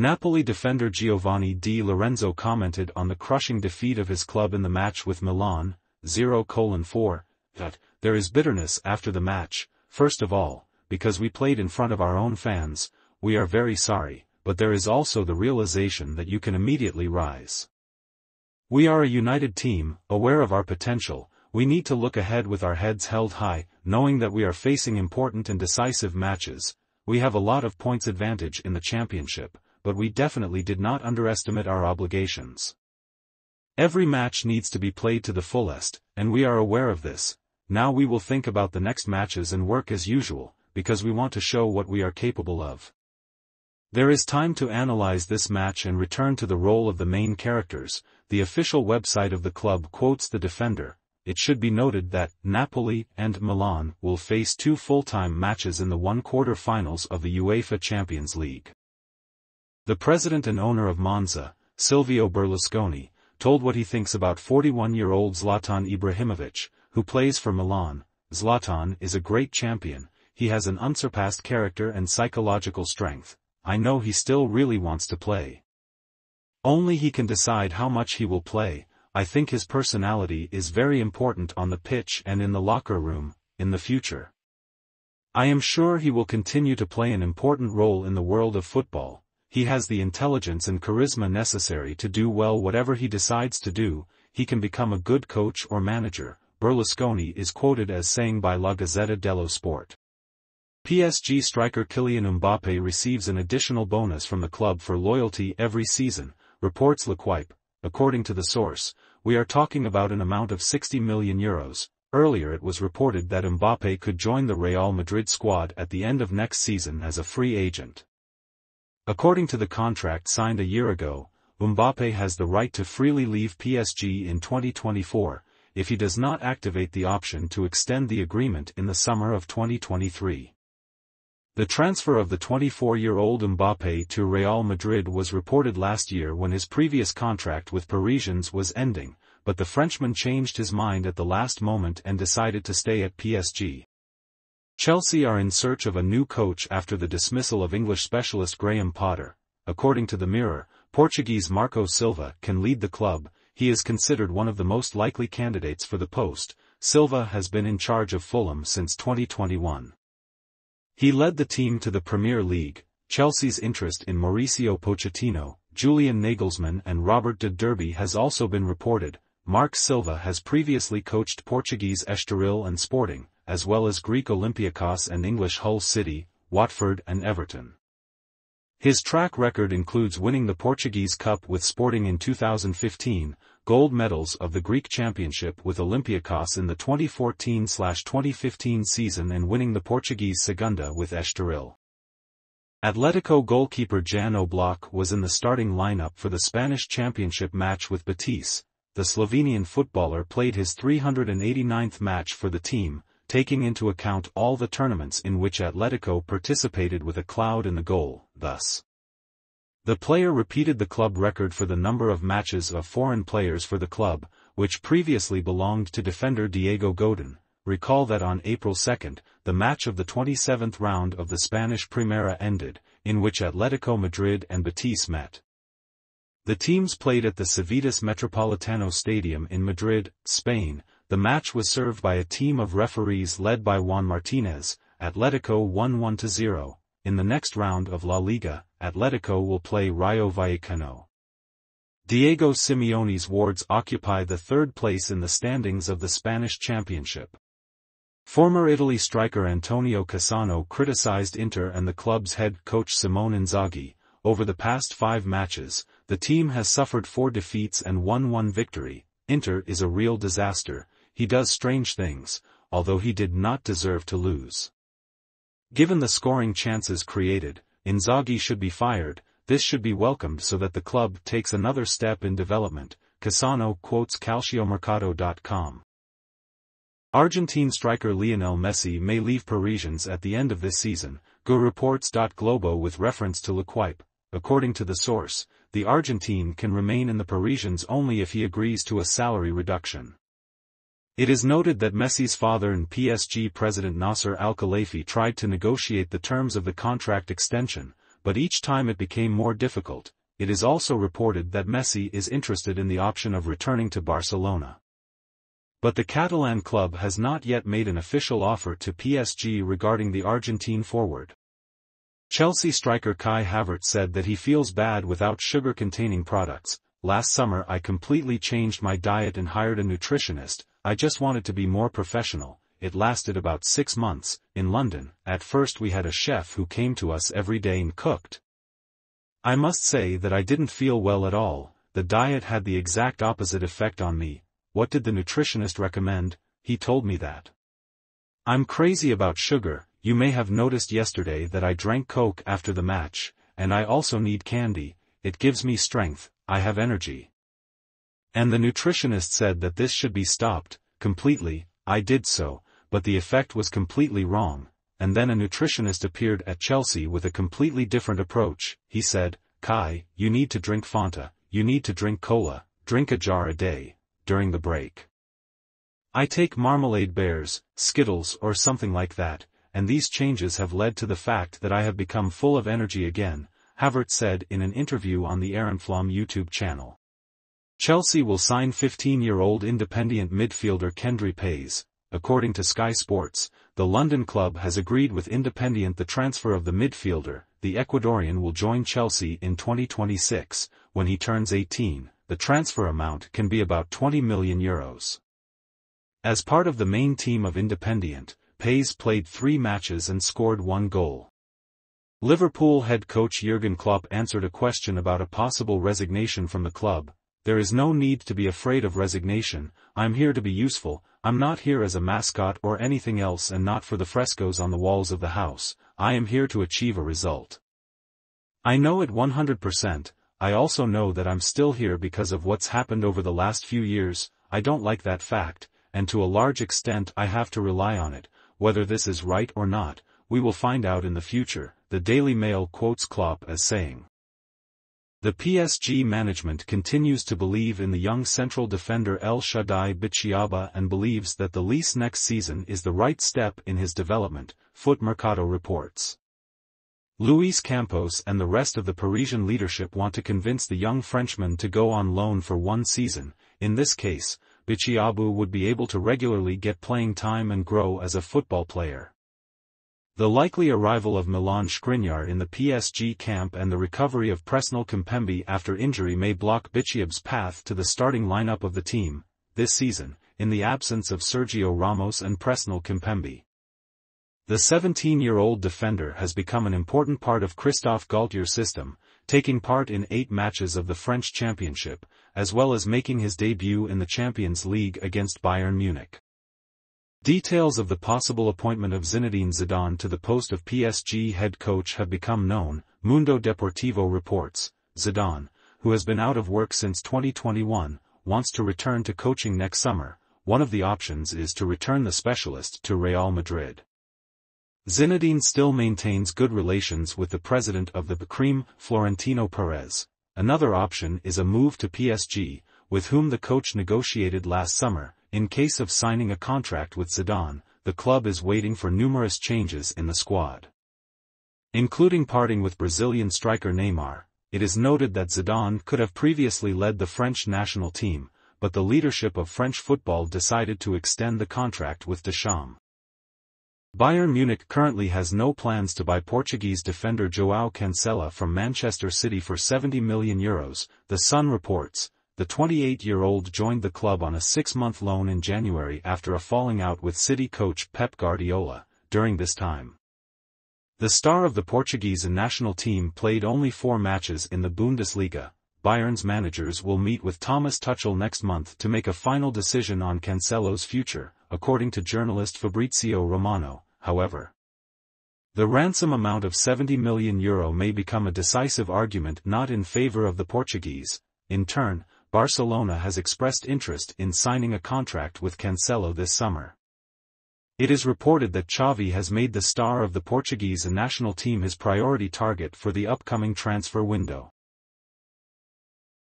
Napoli defender Giovanni Di Lorenzo commented on the crushing defeat of his club in the match with Milan, 0-4, that, there is bitterness after the match, first of all, because we played in front of our own fans, we are very sorry, but there is also the realization that you can immediately rise. We are a united team, aware of our potential, we need to look ahead with our heads held high, knowing that we are facing important and decisive matches, we have a lot of points advantage in the championship, but we definitely did not underestimate our obligations. Every match needs to be played to the fullest, and we are aware of this, now we will think about the next matches and work as usual, because we want to show what we are capable of. There is time to analyze this match and return to the role of the main characters, the official website of the club quotes the defender, it should be noted that Napoli and Milan will face two full-time matches in the one-quarter finals of the UEFA Champions League. The president and owner of Monza, Silvio Berlusconi, told what he thinks about 41-year-old Zlatan Ibrahimovic, who plays for Milan, Zlatan is a great champion, he has an unsurpassed character and psychological strength, I know he still really wants to play. Only he can decide how much he will play, I think his personality is very important on the pitch and in the locker room, in the future. I am sure he will continue to play an important role in the world of football, he has the intelligence and charisma necessary to do well whatever he decides to do, he can become a good coach or manager, Berlusconi is quoted as saying by La Gazzetta dello Sport. PSG striker Kylian Mbappe receives an additional bonus from the club for loyalty every season, reports L'Equipe. According to the source, we are talking about an amount of 60 million euros. Earlier it was reported that Mbappe could join the Real Madrid squad at the end of next season as a free agent. According to the contract signed a year ago, Mbappe has the right to freely leave PSG in 2024, if he does not activate the option to extend the agreement in the summer of 2023. The transfer of the 24-year-old Mbappe to Real Madrid was reported last year when his previous contract with Parisians was ending, but the Frenchman changed his mind at the last moment and decided to stay at PSG. Chelsea are in search of a new coach after the dismissal of English specialist Graham Potter. According to the Mirror, Portuguese Marco Silva can lead the club, he is considered one of the most likely candidates for the post, Silva has been in charge of Fulham since 2021. He led the team to the Premier League, Chelsea's interest in Mauricio Pochettino, Julian Nagelsmann and Robert de Zerbi has also been reported, Mark Silva has previously coached Portuguese Estoril and Sporting, as well as Greek Olympiacos and English Hull City, Watford and Everton. His track record includes winning the Portuguese Cup with Sporting in 2015, gold medals of the Greek Championship with Olympiacos in the 2014-2015 season and winning the Portuguese Segunda with Estoril. Atletico goalkeeper Jan Oblak was in the starting lineup for the Spanish Championship match with Betis. The Slovenian footballer played his 389th match for the team, taking into account all the tournaments in which Atletico participated with a cloud in the goal, thus. The player repeated the club record for the number of matches of foreign players for the club, which previously belonged to defender Diego Godin. Recall that on April 2, the match of the 27th round of the Spanish Primera ended, in which Atletico Madrid and Betis met. The teams played at the Civitas Metropolitano Stadium in Madrid, Spain, the match was served by a team of referees led by Juan Martinez, Atletico won 1-0. In the next round of La Liga, Atletico will play Rayo Vallecano. Diego Simeone's wards occupy the third place in the standings of the Spanish Championship. Former Italy striker Antonio Cassano criticized Inter and the club's head coach Simone Inzaghi. Over the past five matches, the team has suffered four defeats and won one victory. Inter is a real disaster, he does strange things, although he did not deserve to lose. Given the scoring chances created, Inzaghi should be fired, this should be welcomed so that the club takes another step in development, Cassano quotes calciomercato.com. Argentine striker Lionel Messi may leave Parisians at the end of this season, Go reports. Globo with reference to L'Equipe. According to the source, the Argentine can remain in the Parisians only if he agrees to a salary reduction. It is noted that Messi's father and PSG president Nasser Al-Khelaifi tried to negotiate the terms of the contract extension, but each time it became more difficult. It is also reported that Messi is interested in the option of returning to Barcelona. But the Catalan club has not yet made an official offer to PSG regarding the Argentine forward. Chelsea striker Kai Havertz said that he feels bad without sugar-containing products. Last summer I completely changed my diet and hired a nutritionist, I just wanted to be more professional. It lasted about six months, in London, at first we had a chef who came to us every day and cooked. I must say that I didn't feel well at all, the diet had the exact opposite effect on me, what did the nutritionist recommend, he told me that. I'm crazy about sugar, you may have noticed yesterday that I drank Coke after the match, and I also need candy, it gives me strength, I have energy. And the nutritionist said that this should be stopped, completely, I did so, but the effect was completely wrong, and then a nutritionist appeared at Chelsea with a completely different approach, he said, Kai, you need to drink Fanta, you need to drink cola, drink a jar a day, during the break. I take marmalade bears, Skittles or something like that, and these changes have led to the fact that I have become full of energy again, Havertz said in an interview on the Aranflam YouTube channel. Chelsea will sign 15-year-old independent midfielder Kendry Páez. According to Sky Sports, the London club has agreed with Independent the transfer of the midfielder, the Ecuadorian will join Chelsea in 2026, when he turns 18, the transfer amount can be about 20 million euros. As part of the main team of Independent, Páez played three matches and scored one goal. Liverpool head coach Jurgen Klopp answered a question about a possible resignation from the club. There is no need to be afraid of resignation, I'm here to be useful, I'm not here as a mascot or anything else and not for the frescoes on the walls of the house, I am here to achieve a result. I know it 100%, I also know that I'm still here because of what's happened over the last few years, I don't like that fact, and to a large extent I have to rely on it, whether this is right or not, we will find out in the future, the Daily Mail quotes Klopp as saying. The PSG management continues to believe in the young central defender El Chadaille Bitshiabu and believes that the lease next season is the right step in his development, Foot Mercato reports. Luis Campos and the rest of the Parisian leadership want to convince the young Frenchman to go on loan for one season, in this case, Bitshiabu would be able to regularly get playing time and grow as a football player. The likely arrival of Milan Skriniar in the PSG camp and the recovery of Presnel Kimpembe after injury may block Bitshiabu's path to the starting lineup of the team, this season, in the absence of Sergio Ramos and Presnel Kimpembe. The 17-year-old defender has become an important part of Christophe Galtier's system, taking part in eight matches of the French Championship, as well as making his debut in the Champions League against Bayern Munich. Details of the possible appointment of Zinedine Zidane to the post of PSG head coach have become known, Mundo Deportivo reports, Zidane, who has been out of work since 2021, wants to return to coaching next summer, one of the options is to return the specialist to Real Madrid. Zinedine still maintains good relations with the president of the Cream, Florentino Perez. Another option is a move to PSG, with whom the coach negotiated last summer. In case of signing a contract with Zidane, the club is waiting for numerous changes in the squad. Including parting with Brazilian striker Neymar, it is noted that Zidane could have previously led the French national team, but the leadership of French football decided to extend the contract with Deschamps. Bayern Munich currently has no plans to buy Portuguese defender João Cancelo from Manchester City for 70 million euros, The Sun reports. The 28-year-old joined the club on a six-month loan in January after a falling out with City coach Pep Guardiola, during this time. The star of the Portuguese national team played only four matches in the Bundesliga. Bayern's managers will meet with Thomas Tuchel next month to make a final decision on Cancelo's future, according to journalist Fabrizio Romano, however. The ransom amount of 70 million euro may become a decisive argument not in favor of the Portuguese. In turn, Barcelona has expressed interest in signing a contract with Cancelo this summer. It is reported that Xavi has made the star of the Portuguese national team his priority target for the upcoming transfer window.